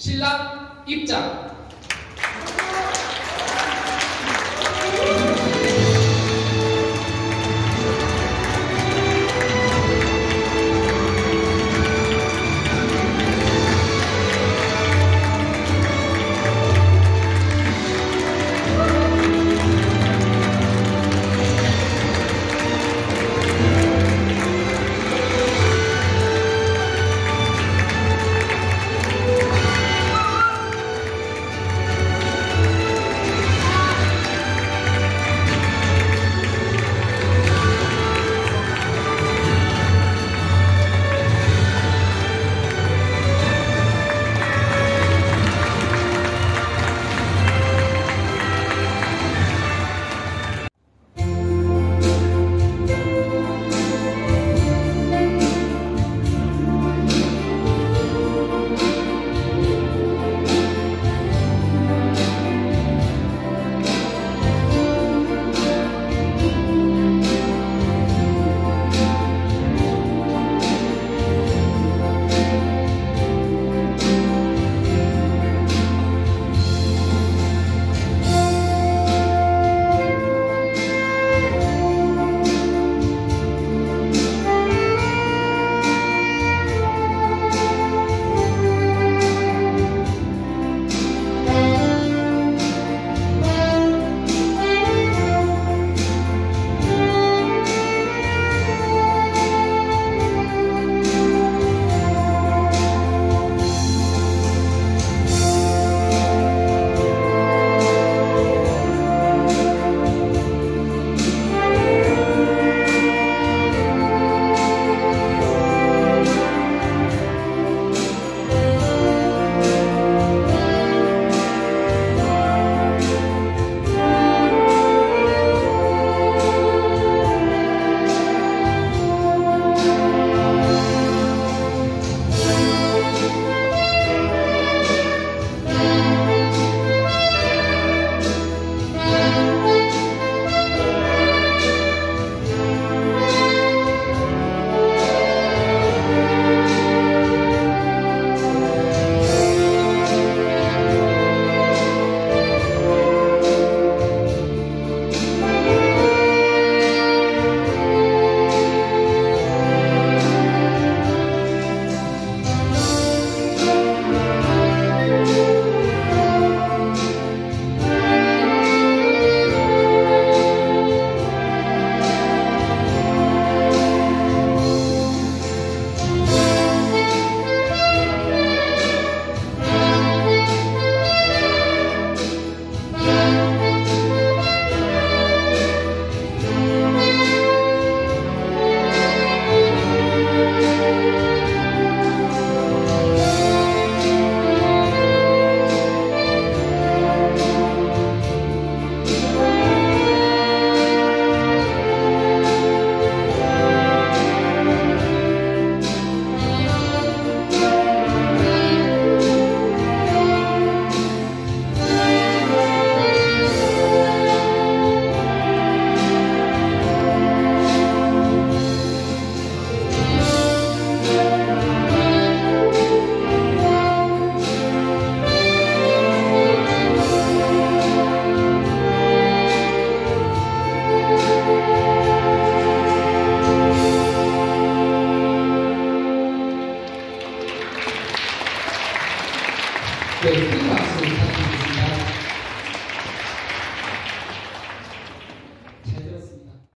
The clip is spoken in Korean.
신랑 입장. Obrigado.